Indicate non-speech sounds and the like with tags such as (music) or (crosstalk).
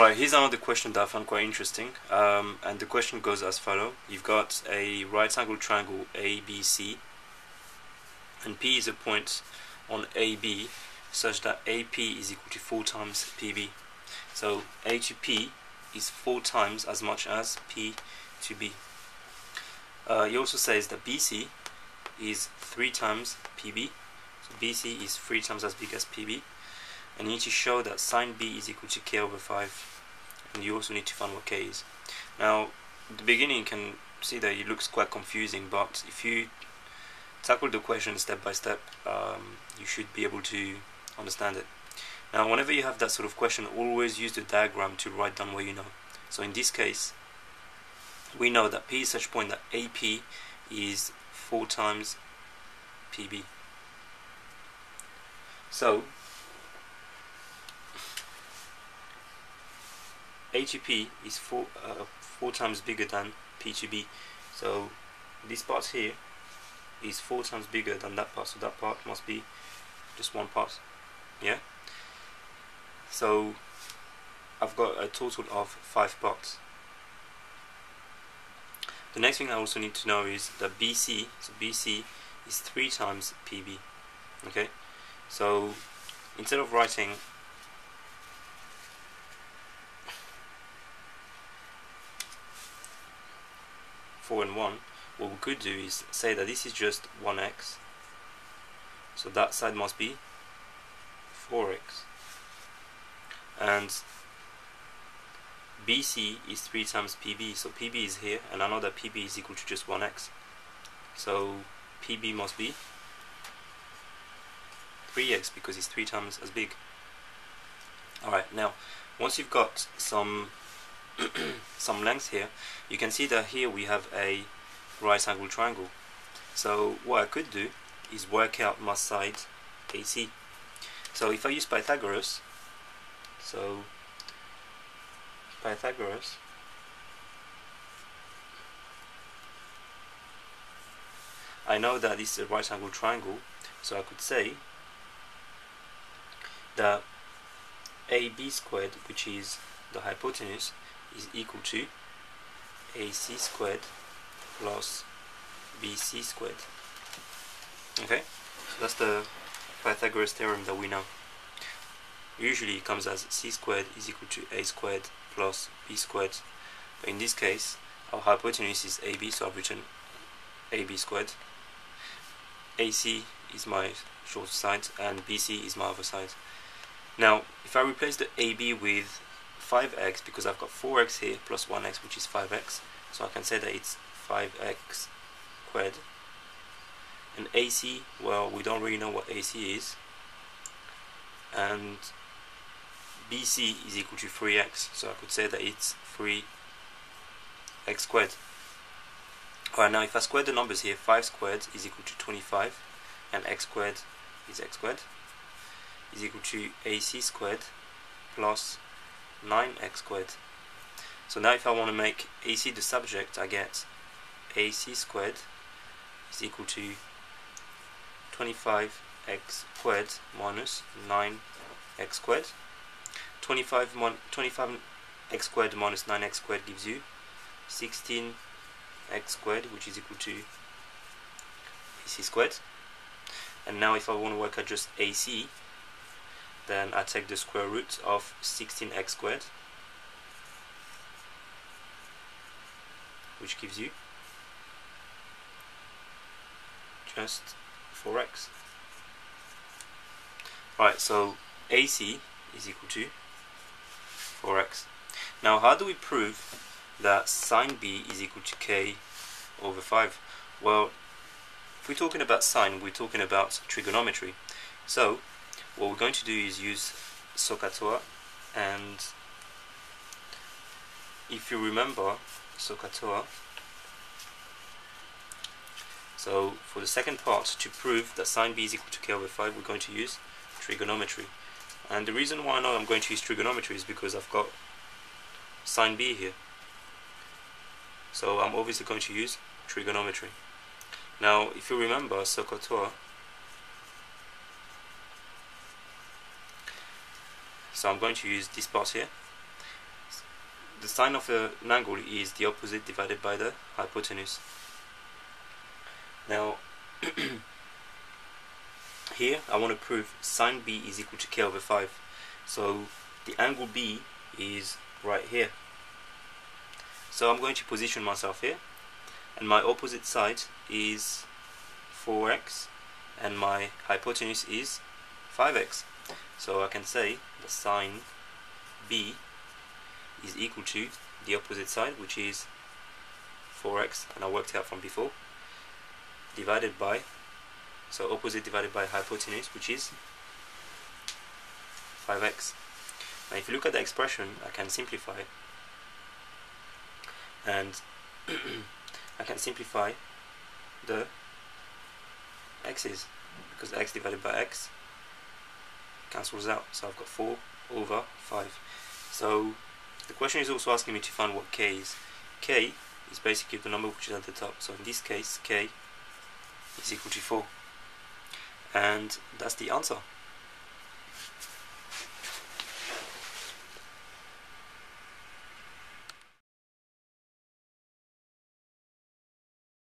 Right, here's another question that I found quite interesting. Um, and the question goes as follow. You've got a right angle triangle ABC and P is a point on AB such that AP is equal to 4 times PB. So A to P is 4 times as much as P to B. Uh, he also says that BC is 3 times PB. So BC is 3 times as big as PB. And you need to show that sine B is equal to K over 5. And you also need to find what K is. Now, the beginning you can see that it looks quite confusing, but if you tackle the question step by step, um, you should be able to understand it. Now, whenever you have that sort of question, always use the diagram to write down what you know. So in this case, we know that P is such point that AP is 4 times PB. So, A to P is 4, uh, 4 times bigger than P to B. So, this part here is 4 times bigger than that part, so that part must be just one part. Yeah? So, I've got a total of 5 parts. The next thing I also need to know is that BC, so BC is 3 times PB. Okay? So, instead of writing four and one, what we could do is say that this is just one x. So that side must be four x. And BC is 3 times PB, so PB is here, and I know that PB is equal to just 1x. So PB must be 3x because it's 3 times as big. Alright, now, once you've got some (clears throat) some length here, you can see that here we have a right angle triangle. So what I could do is work out my side AC. So if I use Pythagoras, so Pythagoras I know that this is a right angle triangle so I could say that AB squared which is the hypotenuse is equal to AC squared plus BC squared. Okay? So that's the Pythagoras theorem that we know. Usually it comes as c squared is equal to a squared plus b squared. But in this case our hypotenuse is AB so I've written AB squared. AC is my short side and BC is my other side. Now if I replace the AB with 5x because I've got 4x here plus 1x which is 5x so I can say that it's 5x squared. And AC well we don't really know what AC is. And BC is equal to 3x so I could say that it's 3x squared. Alright now if I square the numbers here 5 squared is equal to 25 and x squared is x squared. Is equal to AC squared plus 9x squared. So now if I want to make AC the subject I get AC squared is equal to 25x squared minus 9x squared. 25, 25 x squared minus 9x squared gives you 16 x squared which is equal to AC squared. And now if I want to work out just AC then I take the square root of 16x squared which gives you just 4x right so AC is equal to 4x. Now how do we prove that sine b is equal to k over 5? Well, if we're talking about sine, we're talking about trigonometry. So, what we're going to do is use SOHCAHTOA and if you remember SOHCAHTOA, so for the second part, to prove that sine b is equal to k over 5, we're going to use trigonometry. And the reason why know I'm going to use trigonometry is because I've got sine b here. So I'm obviously going to use trigonometry. Now, if you remember SOHCAHTOA, so I'm going to use this part here, the sine of an angle is the opposite divided by the hypotenuse. Now, (clears throat) here I want to prove sine B is equal to K over 5. So the angle B is right here. So I'm going to position myself here and my opposite side is 4x and my hypotenuse is 5x. So I can say the sine B is equal to the opposite side which is 4x and I worked out from before divided by so opposite divided by hypotenuse which is 5x now if you look at the expression I can simplify. And (clears throat) I can simplify the x's because x divided by x cancels out. So I've got 4 over 5 so the question is also asking me to find what k is. K is basically the number which is at the top. So in this case k is equal to 4 and that's the answer